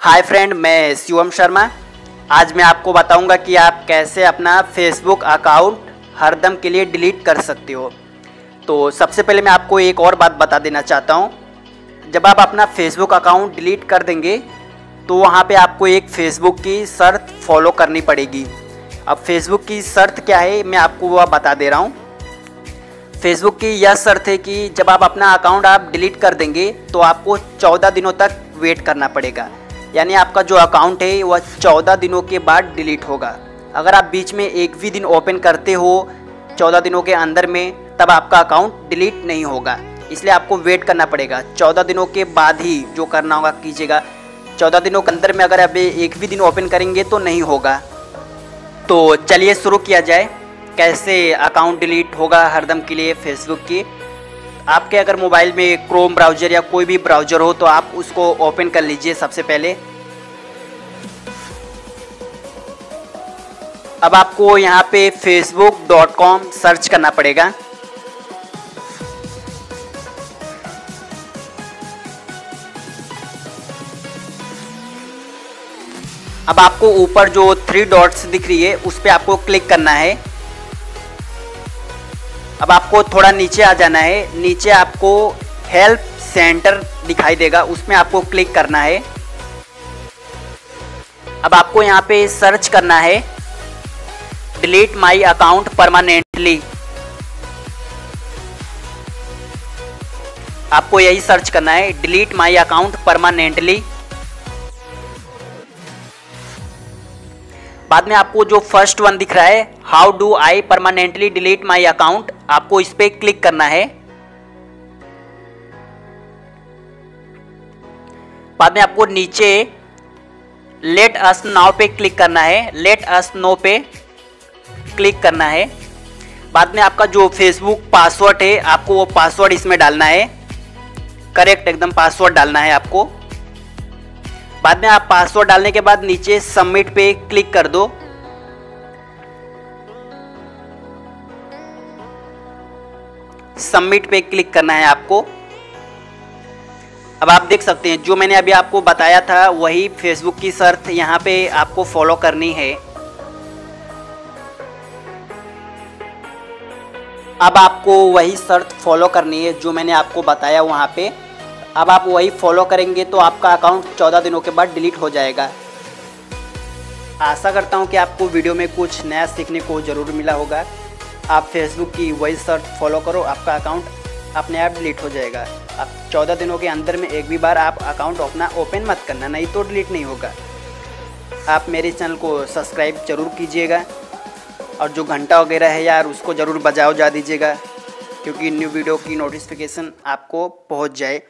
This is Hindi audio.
हाय फ्रेंड मैं शिवम शर्मा। आज मैं आपको बताऊँगा कि आप कैसे अपना फेसबुक अकाउंट हरदम के लिए डिलीट कर सकते हो। तो सबसे पहले मैं आपको एक और बात बता देना चाहता हूँ। जब आप अपना फेसबुक अकाउंट डिलीट कर देंगे तो वहाँ पे आपको एक फेसबुक की शर्त फॉलो करनी पड़ेगी। अब फेसबुक की शर्त क्या है, मैं आपको वह बता दे रहा हूँ। फेसबुक की यह शर्त है कि जब आप अपना अकाउंट आप डिलीट कर देंगे तो आपको 14 दिनों तक वेट करना पड़ेगा। यानी आपका जो अकाउंट है, वह 14 दिनों के बाद डिलीट होगा। अगर आप बीच में एक भी दिन ओपन करते हो 14 दिनों के अंदर में, तब आपका अकाउंट डिलीट नहीं होगा। इसलिए आपको वेट करना पड़ेगा। 14 दिनों के बाद ही जो करना होगा, कीजिएगा। 14 दिनों के अंदर में अगर आप एक भी दिन ओपन करेंगे तो नहीं होगा। तो चलिए शुरू किया जाए। कैसे अकाउंट डिलीट होगा हरदम के लिए फेसबुक की। आपके अगर मोबाइल में क्रोम ब्राउज़र या कोई भी ब्राउज़र हो तो आप उसको ओपन कर लीजिए सबसे पहले। अब आपको यहाँ पे facebook.com सर्च करना पड़ेगा। अब आपको ऊपर जो थ्री डॉट्स दिख रही है, उस पर आपको क्लिक करना है। अब आपको थोड़ा नीचे आ जाना है। नीचे आपको हेल्प सेंटर दिखाई देगा। उसमें आपको क्लिक करना है। अब आपको यहाँ पे सर्च करना है। डिलीट माई अकाउंट परमानेंटली आपको यही सर्च करना है। डिलीट माई अकाउंट परमानेंटली बाद में आपको जो फ़र्स्ट वन दिख रहा है how do I permanently delete my account आपको इस पर क्लिक करना है। बाद में आपको नीचे लेट अस नाउ पे क्लिक करना है लेट अस नो पे क्लिक करना है। बाद में आपका जो फेसबुक पासवर्ड है, आपको वो पासवर्ड इसमें डालना है। करेक्ट एकदम पासवर्ड डालना है आपको। बाद में आप पासवर्ड डालने के बाद नीचे सबमिट पे क्लिक कर दो। सबमिट पे क्लिक करना है आपको। अब आप देख सकते हैं, जो मैंने अभी आपको बताया था, वही फेसबुक की शर्त यहाँ पे आपको फॉलो करनी है। अब आपको वही शर्त फॉलो करनी है जो मैंने आपको बताया वहाँ पे। अब आप वही फॉलो करेंगे तो आपका अकाउंट 14 दिनों के बाद डिलीट हो जाएगा। आशा करता हूँ कि आपको वीडियो में कुछ नया सीखने को ज़रूर मिला होगा। आप फेसबुक की वही शर्त फॉलो करो, आपका अकाउंट अपने आप डिलीट हो जाएगा। आप 14 दिनों के अंदर में एक भी बार आप अकाउंट अपना ओपन मत करना, नहीं तो डिलीट नहीं होगा। आप मेरे चैनल को सब्सक्राइब ज़रूर कीजिएगा। और जो घंटा वगैरह है यार, उसको ज़रूर बजाओ जा दीजिएगा। क्योंकि न्यू वीडियो की नोटिफिकेशन आपको पहुँच जाए।